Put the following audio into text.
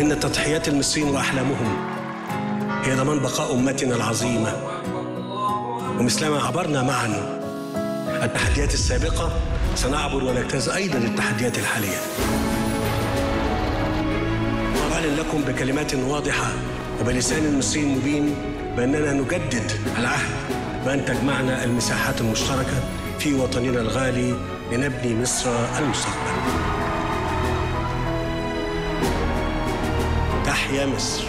إن تضحيات المصريين وأحلامهم هي ضمان بقاء أمتنا العظيمة. ومثلما عبرنا معا التحديات السابقة سنعبر ونجتاز أيضا التحديات الحالية. وأعلن لكم بكلمات واضحة وبلسان مصري مبين بأننا نجدد العهد بأن تجمعنا المساحات المشتركة في وطننا الغالي لنبني مصر المستقبل. تحيا مصر